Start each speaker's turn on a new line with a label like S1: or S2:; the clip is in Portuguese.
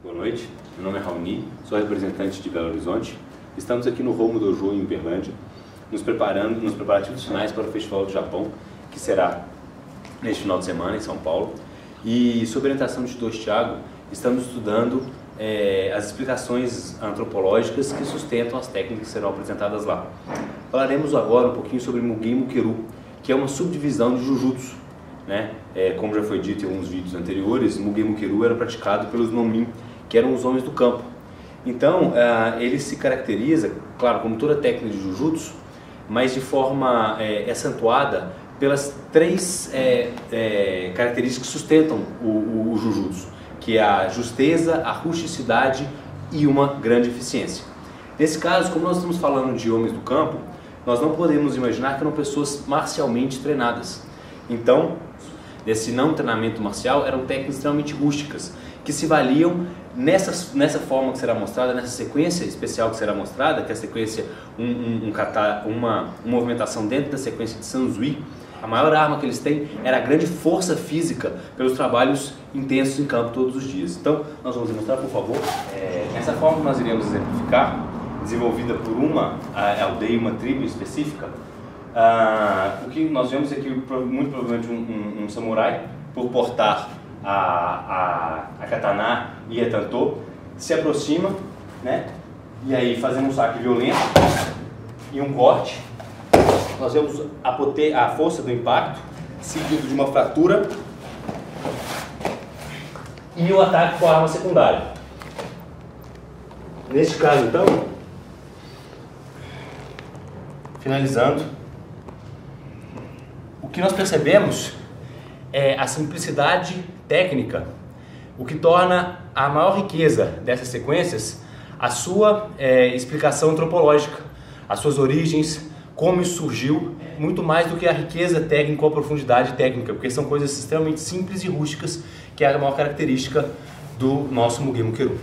S1: Boa noite, meu nome é Raoni, sou representante de Belo Horizonte. Estamos aqui no Romo Dojo em Uberlândia, nos preparando nos preparativos finais para o Festival do Japão, que será neste final de semana em São Paulo. E sob orientação de Dr. Thiago, estamos estudando é, as explicações antropológicas que sustentam as técnicas que serão apresentadas lá. Falaremos agora um pouquinho sobre Mugen Mukeru, que é uma subdivisão de Jujutsu. Né? É, como já foi dito em alguns vídeos anteriores, Mugen Mukeru era praticado pelos Nomin, que eram os homens do campo. Então, uh, ele se caracteriza, claro, como toda técnica de Jujutsu, mas de forma é, acentuada pelas três é, é, características que sustentam o, o, o, Jujutsu, que é a justeza, a rusticidade e uma grande eficiência. Nesse caso, como nós estamos falando de homens do campo, nós não podemos imaginar que eram pessoas marcialmente treinadas. Então, nesse não treinamento marcial, eram técnicas extremamente rústicas, que se valiam nessa, nessa forma que será mostrada, nessa sequência especial que será mostrada, que é a sequência, um, um, um uma, uma movimentação dentro da sequência de Sansui, a maior arma que eles têm era a grande força física pelos trabalhos intensos em campo todos os dias. Então, nós vamos mostrar, por favor, é, essa forma que nós iremos exemplificar, desenvolvida por uma aldeia, uma tribo específica, ah, o que nós vemos é que muito provavelmente um, um, um samurai, por portar a, a, a e a tanto, se aproxima, né? E aí fazendo um saque violento e um corte. Nós vemos a, poter, a força do impacto, seguido de uma fratura e o ataque com a arma secundária. Neste caso, então, finalizando, o que nós percebemos é a simplicidade técnica, o que torna a maior riqueza dessas sequências a sua é, explicação antropológica, as suas origens, como isso surgiu, muito mais do que a riqueza técnica ou a profundidade técnica, porque são coisas extremamente simples e rústicas, que é a maior característica do nosso Mugen Mukeru.